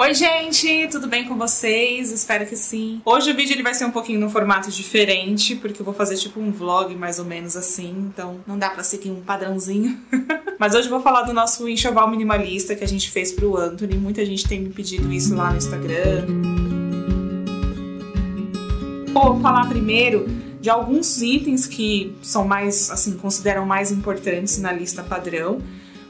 Oi, gente, tudo bem com vocês? Espero que sim. Hoje o vídeo ele vai ser um pouquinho no formato diferente, porque eu vou fazer tipo um vlog mais ou menos assim, então não dá pra seguir um padrãozinho. Mas hoje eu vou falar do nosso enxoval minimalista que a gente fez pro Anthony. Muita gente tem me pedido isso lá no Instagram. Vou falar primeiro de alguns itens que são mais, assim, consideram mais importantes na lista padrão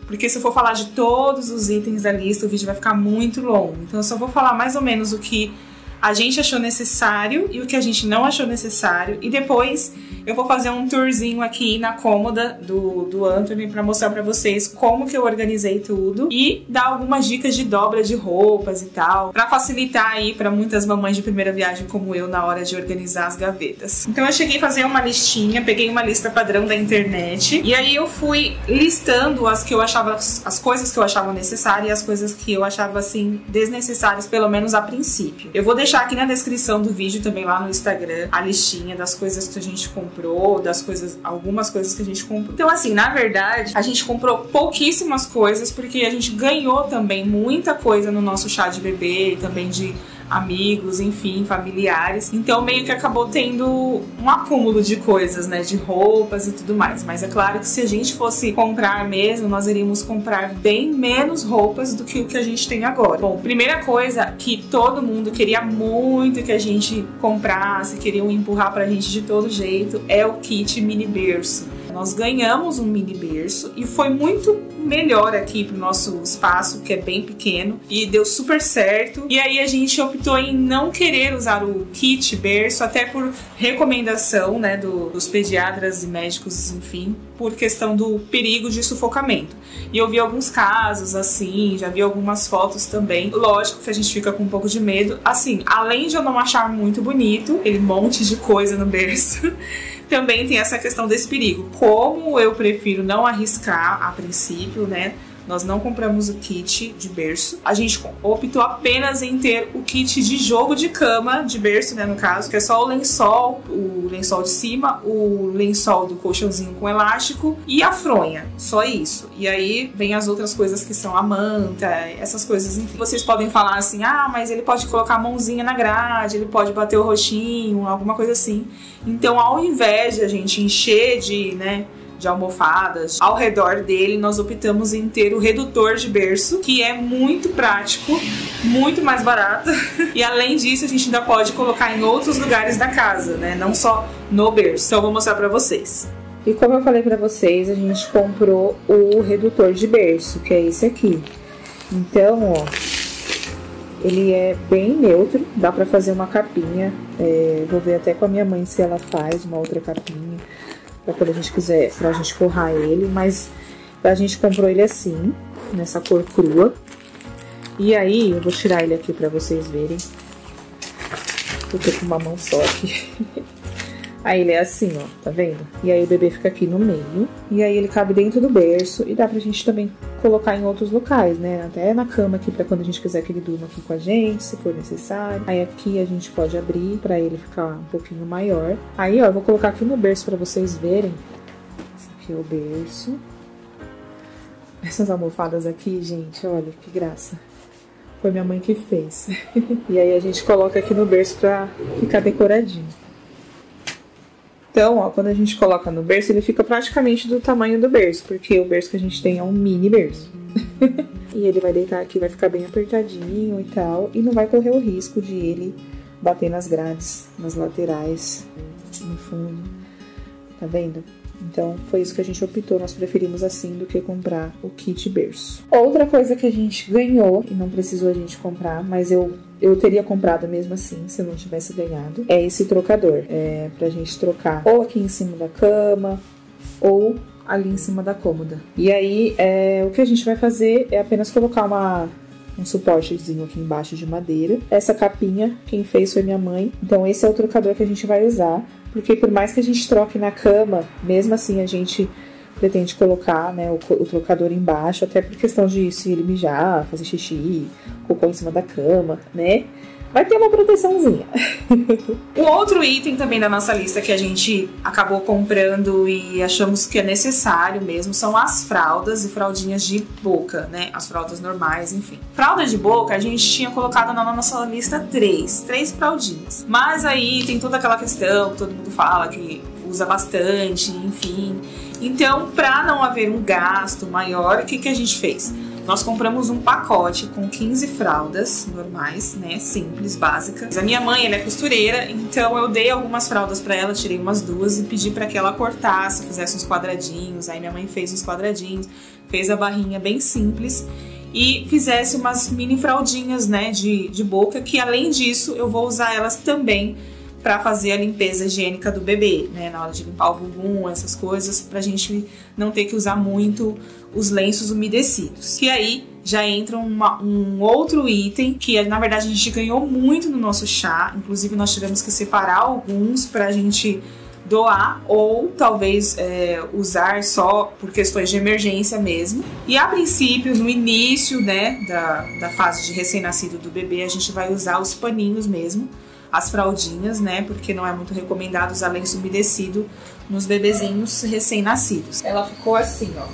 porque se eu for falar de todos os itens da lista, o vídeo vai ficar muito longo. Então eu só vou falar mais ou menos o que a gente achou necessário e o que a gente não achou necessário. E depois eu vou fazer um tourzinho aqui na cômoda do, do Anthony para mostrar para vocês como que eu organizei tudo e dar algumas dicas de dobra de roupas e tal, para facilitar aí para muitas mamães de primeira viagem como eu na hora de organizar as gavetas. Então eu cheguei a fazer uma listinha, peguei uma lista padrão da internet e aí eu fui listando as que eu achava as coisas que eu achava necessárias e as coisas que eu achava assim desnecessárias, pelo menos a princípio. Eu vou deixar aqui na descrição do vídeo também lá no Instagram a listinha das coisas que a gente comprou comprou, das coisas, algumas coisas que a gente comprou. Então, assim, na verdade, a gente comprou pouquíssimas coisas porque a gente ganhou também muita coisa no nosso chá de bebê e também de amigos, enfim, familiares. Então meio que acabou tendo um acúmulo de coisas, né, de roupas e tudo mais. Mas é claro que se a gente fosse comprar mesmo, nós iríamos comprar bem menos roupas do que o que a gente tem agora. Bom, primeira coisa que todo mundo queria muito que a gente comprasse, queriam empurrar pra gente de todo jeito, é o kit mini berço. Nós ganhamos um mini berço e foi muito melhor aqui pro nosso espaço, que é bem pequeno, e deu super certo. E aí a gente optou em não querer usar o kit berço, até por recomendação, né, do, dos pediatras e médicos, enfim, por questão do perigo de sufocamento. E eu vi alguns casos assim, já vi algumas fotos também. Lógico que a gente fica com um pouco de medo. Assim, além de eu não achar muito bonito, aquele monte de coisa no berço, também tem essa questão desse perigo. Como eu prefiro não arriscar a princípio, né? Nós não compramos o kit de berço. A gente optou apenas em ter o kit de jogo de cama, de berço, né, no caso, que é só o lençol, o lençol de cima, o lençol do colchãozinho com elástico e a fronha. Só isso. E aí vem as outras coisas que são a manta, essas coisas, enfim. Vocês podem falar assim: "Ah, mas ele pode colocar a mãozinha na grade, ele pode bater o roxinho, alguma coisa assim". Então, ao invés de a gente encher de, né, de almofadas. Ao redor dele, nós optamos em ter o redutor de berço, que é muito prático, muito mais barato. E além disso, a gente ainda pode colocar em outros lugares da casa, né? Não só no berço. Então, eu vou mostrar pra vocês. E como eu falei pra vocês, a gente comprou o redutor de berço, que é esse aqui. Então, ó, ele é bem neutro, dá pra fazer uma capinha. É, vou ver até com a minha mãe se ela faz uma outra capinha para quando a gente quiser, pra gente forrar ele, mas a gente comprou ele assim, nessa cor crua. E aí, eu vou tirar ele aqui pra vocês verem. Eu tô com uma mão só aqui. Aí ele é assim, ó, tá vendo? E aí o bebê fica aqui no meio. E aí ele cabe dentro do berço. E dá pra gente também colocar em outros locais, né? Até na cama aqui, pra quando a gente quiser que ele durma aqui com a gente, se for necessário. Aí aqui a gente pode abrir pra ele ficar um pouquinho maior. Aí, ó, eu vou colocar aqui no berço pra vocês verem. Esse aqui é o berço. Essas almofadas aqui, gente, olha que graça. Foi minha mãe que fez. e aí a gente coloca aqui no berço pra ficar decoradinho. Então, ó, quando a gente coloca no berço, ele fica praticamente do tamanho do berço, porque o berço que a gente tem é um mini berço. e ele vai deitar aqui, vai ficar bem apertadinho e tal, e não vai correr o risco de ele bater nas grades, nas laterais, no fundo. Tá vendo? Então foi isso que a gente optou, nós preferimos assim do que comprar o kit berço. Outra coisa que a gente ganhou e não precisou a gente comprar, mas eu eu teria comprado mesmo assim se eu não tivesse ganhado, é esse trocador. É pra gente trocar ou aqui em cima da cama ou ali em cima da cômoda. E aí, é, o que a gente vai fazer é apenas colocar uma um suportezinho aqui embaixo de madeira. Essa capinha, quem fez foi minha mãe. Então esse é o trocador que a gente vai usar, porque por mais que a gente troque na cama, mesmo assim a gente pretende colocar né, o, o, trocador embaixo, até por questão de se ele mijar, fazer xixi, cocô em cima da cama, né? Vai ter uma proteçãozinha. o outro item também da nossa lista que a gente acabou comprando e achamos que é necessário mesmo são as fraldas e fraldinhas de boca, né? As fraldas normais, enfim. Fralda de boca a gente tinha colocado na nossa lista três, três fraldinhas. Mas aí tem toda aquela questão que todo mundo fala que usa bastante, enfim. Então, para não haver um gasto maior, o que, que a gente fez? Nós compramos um pacote com 15 fraldas normais, né, simples, básicas. A minha mãe, ela é costureira, então eu dei algumas fraldas para ela, tirei umas duas e pedi para que ela cortasse, fizesse uns quadradinhos. Aí minha mãe fez uns quadradinhos, fez a barrinha bem simples e fizesse umas mini fraldinhas, né, de, de boca, que além disso eu vou usar elas também para fazer a limpeza higiênica do bebê, né? Na hora de limpar o bumbum, essas coisas, pra gente não ter que usar muito os lenços umedecidos. E aí já entra uma, um outro item que na verdade a gente ganhou muito no nosso chá, inclusive nós tivemos que separar alguns pra gente doar ou talvez é, usar só por questões de emergência mesmo. E a princípio, no início né, da, da fase de recém-nascido do bebê, a gente vai usar os paninhos mesmo as fraldinhas, né? Porque não é muito recomendado usar lenço umedecido nos bebezinhos recém-nascidos. Ela ficou assim, ó.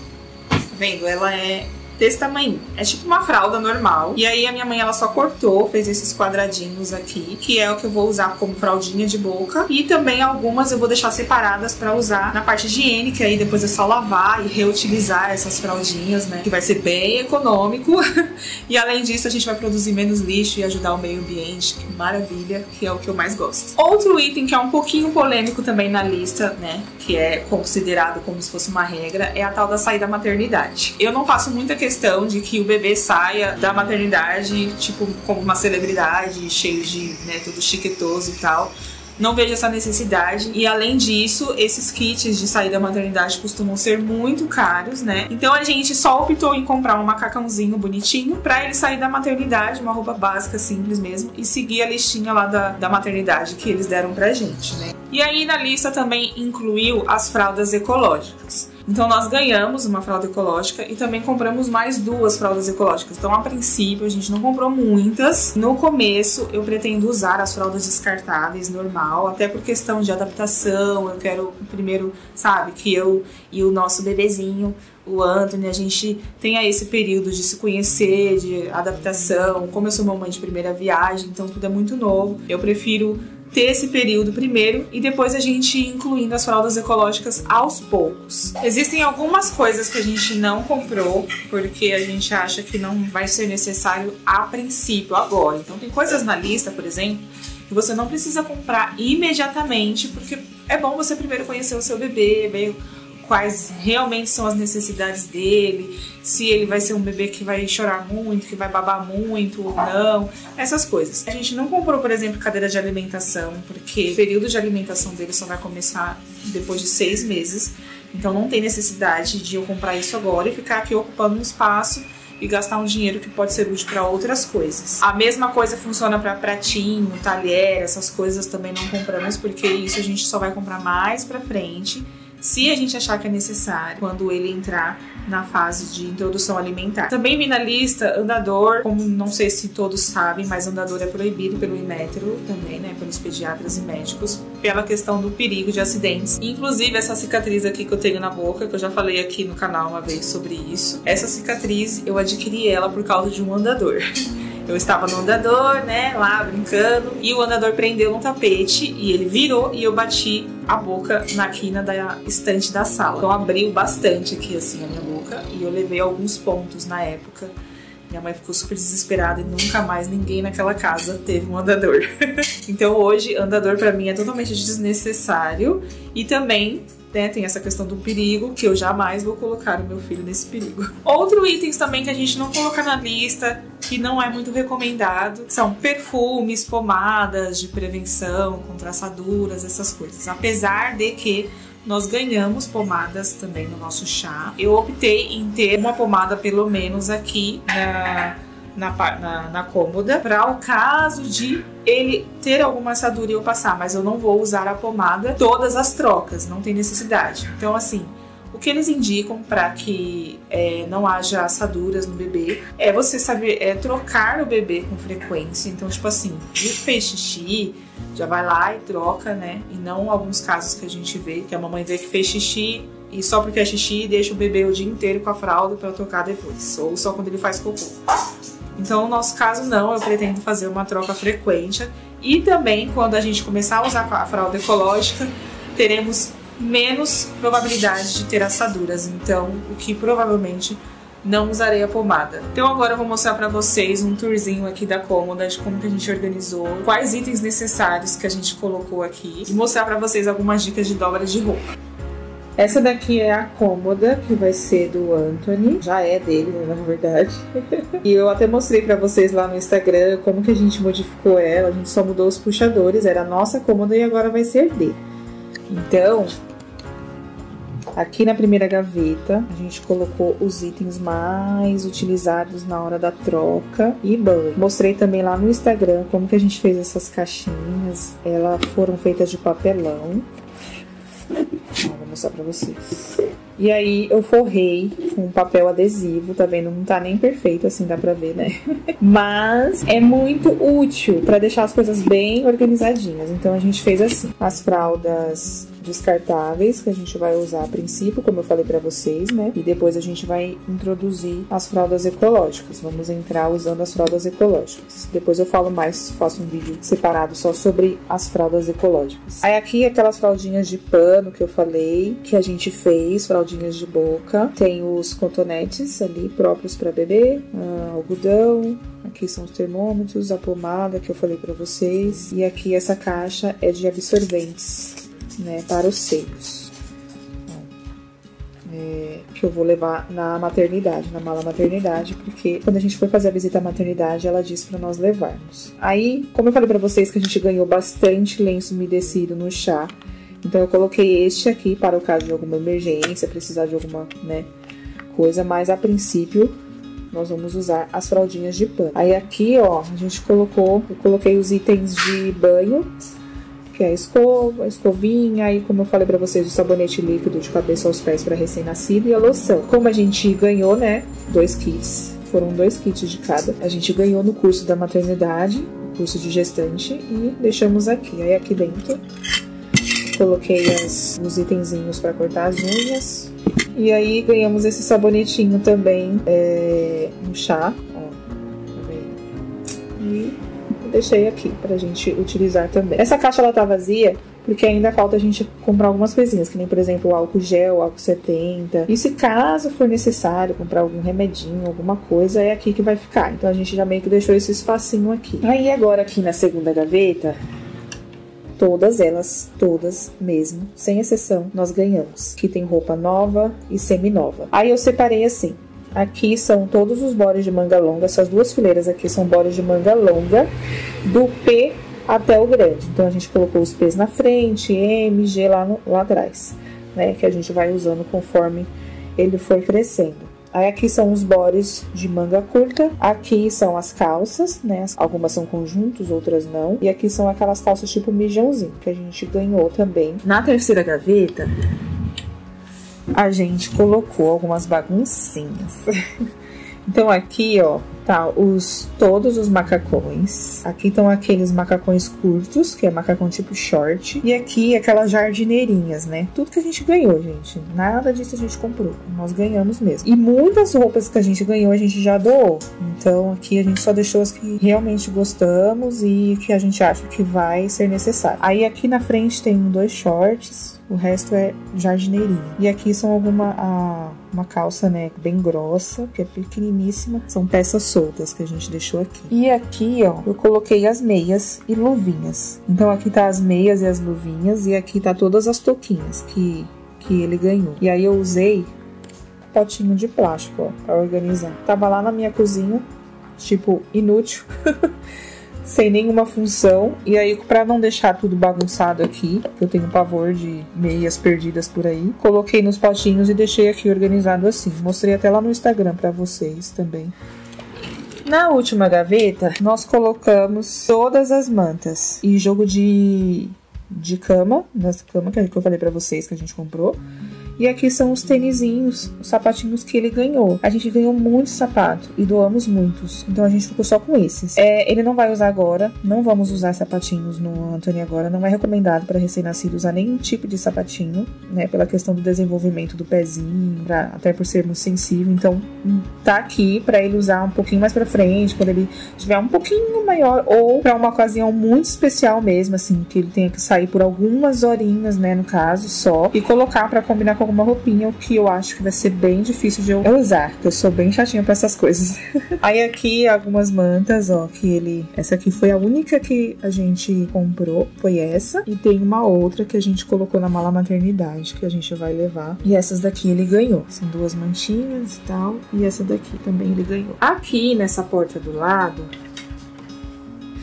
Tá vendo? Ela é desse tamanho. É tipo uma fralda normal. E aí a minha mãe ela só cortou, fez esses quadradinhos aqui, que é o que eu vou usar como fraldinha de boca. E também algumas eu vou deixar separadas para usar na parte higiênica, aí depois é só lavar e reutilizar essas fraldinhas, né? Que vai ser bem econômico. e além disso, a gente vai produzir menos lixo e ajudar o meio ambiente. Que maravilha, que é o que eu mais gosto. Outro item que é um pouquinho polêmico também na lista, né? Que é considerado como se fosse uma regra, é a tal da saída maternidade. Eu não faço muita questão de que o bebê saia da maternidade, tipo, como uma celebridade, cheio de, né, tudo chiquetoso e tal. Não vejo essa necessidade. E além disso, esses kits de sair da maternidade costumam ser muito caros, né? Então a gente só optou em comprar um macacãozinho bonitinho para ele sair da maternidade, uma roupa básica, simples mesmo, e seguir a listinha lá da, da maternidade que eles deram pra gente, né? E aí na lista também incluiu as fraldas ecológicas. Então nós ganhamos uma fralda ecológica e também compramos mais duas fraldas ecológicas. Então a princípio a gente não comprou muitas. No começo eu pretendo usar as fraldas descartáveis normal, até por questão de adaptação. Eu quero primeiro, sabe, que eu e o nosso bebezinho o Anthony, a gente tenha esse período de se conhecer, de adaptação. Como eu sou mamãe de primeira viagem, então tudo é muito novo. Eu prefiro ter esse período primeiro e depois a gente ir incluindo as fraldas ecológicas aos poucos. Existem algumas coisas que a gente não comprou porque a gente acha que não vai ser necessário a princípio agora. Então tem coisas na lista, por exemplo, que você não precisa comprar imediatamente porque é bom você primeiro conhecer o seu bebê, ver quais realmente são as necessidades dele, se ele vai ser um bebê que vai chorar muito, que vai babar muito ou não, essas coisas. A gente não comprou, por exemplo, cadeira de alimentação, porque o período de alimentação dele só vai começar depois de seis meses, então não tem necessidade de eu comprar isso agora e ficar aqui ocupando um espaço e gastar um dinheiro que pode ser útil para outras coisas. A mesma coisa funciona para pratinho, talher, essas coisas também não compramos porque isso a gente só vai comprar mais para frente se a gente achar que é necessário, quando ele entrar na fase de introdução alimentar. Também vi na lista andador, como não sei se todos sabem, mas andador é proibido pelo Inmetro também, né, pelos pediatras e médicos, pela questão do perigo de acidentes. Inclusive essa cicatriz aqui que eu tenho na boca, que eu já falei aqui no canal uma vez sobre isso. Essa cicatriz eu adquiri ela por causa de um andador. Eu estava no andador, né, lá brincando, e o andador prendeu no tapete e ele virou e eu bati a boca na quina da estante da sala. Então abriu bastante aqui assim a minha boca e eu levei alguns pontos na época. Minha mãe ficou super desesperada e nunca mais ninguém naquela casa teve um andador. então hoje andador para mim é totalmente desnecessário e também né, tem essa questão do perigo, que eu jamais vou colocar o meu filho nesse perigo. Outro itens também que a gente não coloca na lista, que não é muito recomendado, são perfumes, pomadas de prevenção contra assaduras, essas coisas. Apesar de que nós ganhamos pomadas também no nosso chá. Eu optei em ter uma pomada pelo menos aqui na na, na, na cômoda para o caso de ele ter alguma assadura e eu passar, mas eu não vou usar a pomada todas as trocas, não tem necessidade. Então, assim, O que eles indicam para que é, não haja assaduras no bebê é você saber é, trocar o bebê com frequência. Então, tipo assim, fez xixi, já vai lá e troca, né? E não alguns casos que a gente vê, que a mamãe vê que fez xixi e só porque é xixi deixa o bebê o dia inteiro com a fralda para trocar depois, ou só quando ele faz cocô. Então, no nosso caso, não, eu pretendo fazer uma troca frequente. E também, quando a gente começar a usar a fralda ecológica, teremos menos probabilidade de ter assaduras, então o que provavelmente não usarei a pomada. Então agora eu vou mostrar para vocês um tourzinho aqui da cômoda de como que a gente organizou, quais itens necessários que a gente colocou aqui e mostrar para vocês algumas dicas de dobra de roupa. Essa daqui é a cômoda, que vai ser do Anthony. Já é dele, né, na verdade. e eu até mostrei para vocês lá no Instagram como que a gente modificou ela. A gente só mudou os puxadores, era a nossa cômoda e agora vai ser dele. Então, aqui na primeira gaveta, a gente colocou os itens mais utilizados na hora da troca e banho. Mostrei também lá no Instagram como que a gente fez essas caixinhas. Elas foram feitas de papelão. Mostrar pra vocês. E aí eu forrei com papel adesivo, tá vendo? Não tá nem perfeito, assim dá pra ver, né? Mas é muito útil para deixar as coisas bem organizadinhas. Então a gente fez assim: as fraldas descartáveis que a gente vai usar a princípio, como eu falei para vocês, né? E depois a gente vai introduzir as fraldas ecológicas. Vamos entrar usando as fraldas ecológicas. Depois eu falo mais, faço um vídeo separado só sobre as fraldas ecológicas. Aí aqui aquelas fraldinhas de pano que eu falei, que a gente fez, fraldinhas de boca. Tem os cotonetes ali próprios para bebê, ah, algodão, Aqui são os termômetros, a pomada que eu falei para vocês. E aqui essa caixa é de absorventes né, para os seios. É, que eu vou levar na maternidade, na mala maternidade, porque quando a gente foi fazer a visita à maternidade, ela disse para nós levarmos. Aí, como eu falei para vocês que a gente ganhou bastante lenço umedecido no chá, então eu coloquei este aqui para o caso de alguma emergência, precisar de alguma, né, coisa, mas a princípio nós vamos usar as fraldinhas de pano. Aí aqui, ó, a gente colocou, eu coloquei os itens de banho, que é a escova, a escovinha, aí como eu falei para vocês, o sabonete líquido de cabeça aos pés para recém-nascido e a loção. Como a gente ganhou, né, dois kits, foram dois kits de cada, a gente ganhou no curso da maternidade, curso de gestante e deixamos aqui. Aí aqui dentro coloquei as, os itenzinhos para cortar as unhas. E aí ganhamos esse sabonetinho também é, no chá, deixei aqui pra gente utilizar também. Essa caixa ela tá vazia porque ainda falta a gente comprar algumas coisinhas, que nem, por exemplo, o álcool gel, o álcool 70. E se caso for necessário comprar algum remedinho, alguma coisa, é aqui que vai ficar. Então a gente já meio que deixou esse espacinho aqui. Aí agora aqui na segunda gaveta, todas elas, todas mesmo, sem exceção, nós ganhamos. Que tem roupa nova e semi-nova. Aí eu separei assim, Aqui são todos os bores de manga longa. Essas duas fileiras aqui são bores de manga longa, do P até o grande. Então, a gente colocou os P's na frente, M, G lá, no, lá atrás, né? Que a gente vai usando conforme ele for crescendo. Aí aqui são os bores de manga curta, aqui são as calças, né? Algumas são conjuntos, outras não. E aqui são aquelas calças tipo mijãozinho, que a gente ganhou também. Na terceira gaveta, a gente colocou algumas baguncinhas. então aqui, ó, tá os todos os macacões. Aqui estão aqueles macacões curtos, que é macacão tipo short, e aqui aquelas jardineirinhas, né? Tudo que a gente ganhou, gente. Nada disso a gente comprou, nós ganhamos mesmo. E muitas roupas que a gente ganhou a gente já doou. Então aqui a gente só deixou as que realmente gostamos e que a gente acha que vai ser necessário. Aí aqui na frente tem dois shorts o resto é jardineirinha. E aqui são alguma a, uma calça, né, bem grossa, que é pequeniníssima. São peças soltas que a gente deixou aqui. E aqui, ó, eu coloquei as meias e luvinhas. Então aqui tá as meias e as luvinhas e aqui tá todas as touquinhas que que ele ganhou. E aí eu usei potinho de plástico, ó, para organizar. Tava lá na minha cozinha, tipo inútil. sem nenhuma função. E aí, para não deixar tudo bagunçado aqui, que eu tenho pavor de meias perdidas por aí, coloquei nos potinhos e deixei aqui organizado assim. Mostrei até lá no Instagram para vocês também. Na última gaveta, nós colocamos todas as mantas e jogo de, de cama, nessa cama que eu falei para vocês que a gente comprou. E aqui são os tênisinhos, os sapatinhos que ele ganhou. A gente ganhou muitos sapatos e doamos muitos. Então a gente ficou só com esses. É, ele não vai usar agora. Não vamos usar sapatinhos no Anthony agora. Não é recomendado para recém-nascido usar nenhum tipo de sapatinho, né? Pela questão do desenvolvimento do pezinho, pra, até por ser muito sensível. Então tá aqui para ele usar um pouquinho mais para frente, quando ele estiver um pouquinho maior ou para uma ocasião muito especial mesmo, assim, que ele tenha que sair por algumas horinhas, né, no caso, só e colocar para combinar com alguma roupinha, o que eu acho que vai ser bem difícil de eu usar, porque eu sou bem chatinha para essas coisas. Aí aqui algumas mantas, ó, que ele, essa aqui foi a única que a gente comprou, foi essa, e tem uma outra que a gente colocou na mala maternidade que a gente vai levar. E essas daqui ele ganhou, são duas mantinhas e tal, e essa daqui também ele ganhou. Aqui nessa porta do lado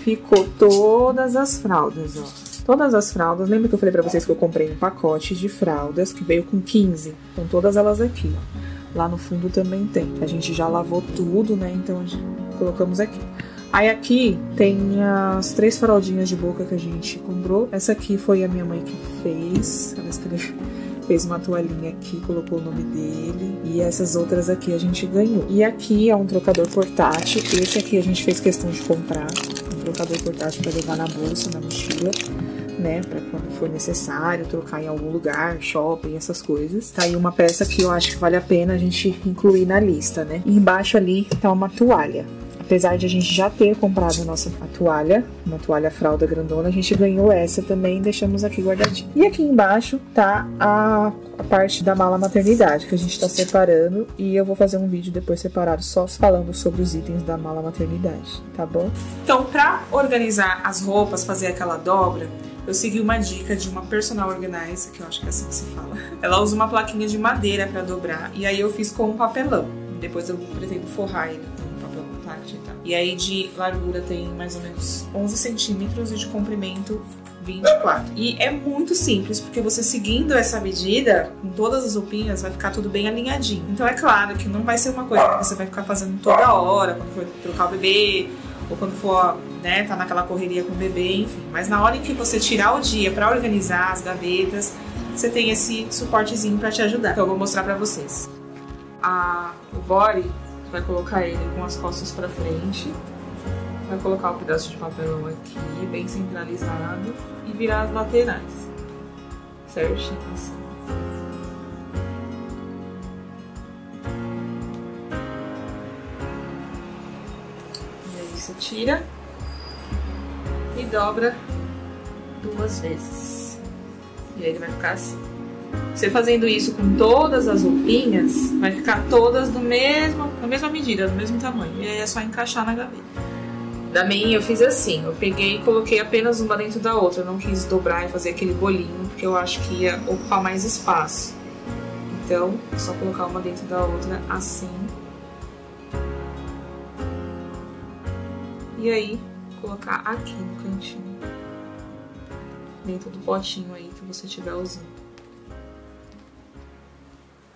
ficou todas as fraldas, ó todas as fraldas. Lembra que eu falei para vocês que eu comprei um pacote de fraldas que veio com 15? Então todas elas aqui, ó. Lá no fundo também tem. A gente já lavou tudo, né? Então colocamos aqui. Aí aqui tem as três fraldinhas de boca que a gente comprou. Essa aqui foi a minha mãe que fez. Ela escreveu fez uma toalhinha aqui, colocou o nome dele. E essas outras aqui a gente ganhou. E aqui é um trocador portátil. Esse aqui a gente fez questão de comprar. Um trocador portátil para levar na bolsa, na mochila né, para quando for necessário, trocar em algum lugar, shopping, essas coisas. Tá aí uma peça que eu acho que vale a pena a gente incluir na lista, né? E embaixo ali tá uma toalha. Apesar de a gente já ter comprado a nossa toalha, uma toalha fralda grandona, a gente ganhou essa também deixamos aqui guardadinha. E aqui embaixo tá a, a parte da mala maternidade que a gente tá separando e eu vou fazer um vídeo depois separado só falando sobre os itens da mala maternidade, tá bom? Então, pra organizar as roupas, fazer aquela dobra, eu segui uma dica de uma personal organizer, que eu acho que é assim que se fala. Ela usa uma plaquinha de madeira para dobrar e aí eu fiz com um papelão. Depois eu pretendo forrar ele contact e. E aí de largura tem mais ou menos 11 centímetros e de comprimento 24. E é muito simples, porque você seguindo essa medida, com todas as roupinhas, vai ficar tudo bem alinhadinho. Então é claro que não vai ser uma coisa que você vai ficar fazendo toda hora, quando for trocar o bebê, ou quando for, né, tá naquela correria com o bebê, enfim. Mas na hora em que você tirar o dia para organizar as gavetas, você tem esse suportezinho para te ajudar. Então eu vou mostrar para vocês. A, o body, vai colocar ele com as costas para frente, vai colocar o um pedaço de papelão aqui, bem centralizado, e virar as laterais, certinho assim. você tira e dobra duas vezes. E aí ele vai ficar assim. Você fazendo isso com todas as roupinhas, vai ficar todas do mesmo, na mesma medida, do mesmo tamanho. E aí é só encaixar na gaveta. Da minha eu fiz assim, eu peguei e coloquei apenas uma dentro da outra. Eu não quis dobrar e fazer aquele bolinho, porque eu acho que ia ocupar mais espaço. Então, é só colocar uma dentro da outra assim. E aí, colocar aqui no cantinho. Dentro do potinho aí que você estiver usando.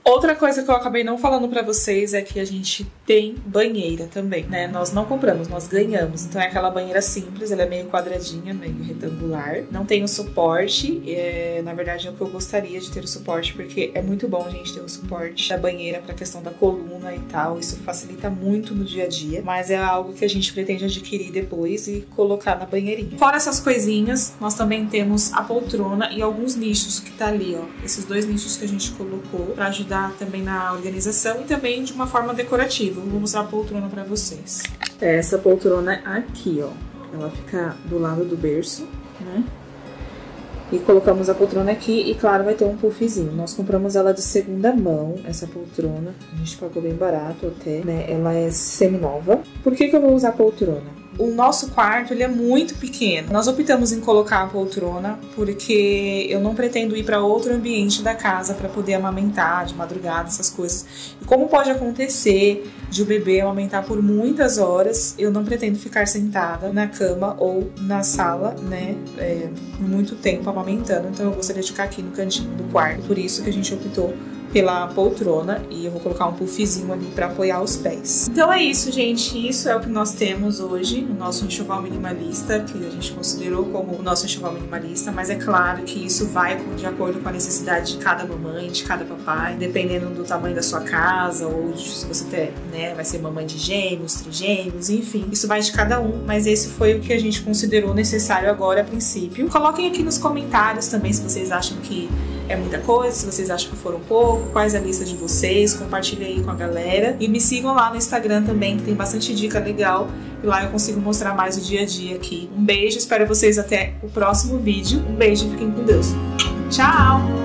Outra coisa que eu acabei não falando para vocês é que a gente tem banheira também, né? Nós não compramos, nós ganhamos. Então é aquela banheira simples, ela é meio quadradinha, meio retangular. Não tem o suporte, é, na verdade é o que eu gostaria de ter o suporte, porque é muito bom a gente ter o suporte da banheira pra questão da coluna e tal. Isso facilita muito no dia a dia, mas é algo que a gente pretende adquirir depois e colocar na banheirinha. Fora essas coisinhas, nós também temos a poltrona e alguns nichos que tá ali, ó. Esses dois nichos que a gente colocou para ajudar ajudar também na organização e também de uma forma decorativa. Vou mostrar a poltrona para vocês. É essa poltrona aqui, ó. Ela fica do lado do berço, né? E colocamos a poltrona aqui e, claro, vai ter um puffzinho. Nós compramos ela de segunda mão, essa poltrona. A gente pagou bem barato até, né? Ela é semi-nova. Por que que eu vou usar a poltrona? O nosso quarto ele é muito pequeno. Nós optamos em colocar a poltrona porque eu não pretendo ir para outro ambiente da casa para poder amamentar de madrugada, essas coisas. E como pode acontecer de o bebê amamentar por muitas horas, eu não pretendo ficar sentada na cama ou na sala, né, é, muito tempo amamentando. Então eu gostaria de ficar aqui no cantinho do quarto. Por isso que a gente optou pela poltrona e eu vou colocar um puffzinho ali para apoiar os pés. Então é isso, gente. Isso é o que nós temos hoje no nosso enxoval minimalista, que a gente considerou como o nosso enxoval minimalista, mas é claro que isso vai de acordo com a necessidade de cada mamãe, de cada papai, dependendo do tamanho da sua casa ou se você ter, né, vai ser mamãe de gêmeos, trigêmeos, enfim. Isso vai de cada um, mas esse foi o que a gente considerou necessário agora a princípio. Coloquem aqui nos comentários também se vocês acham que é muita coisa, se vocês acham que foram pouco, quais a lista de vocês, compartilhe aí com a galera. E me sigam lá no Instagram também, que tem bastante dica legal. E lá eu consigo mostrar mais o dia a dia aqui. Um beijo, espero vocês até o próximo vídeo. Um beijo e fiquem com Deus. Tchau!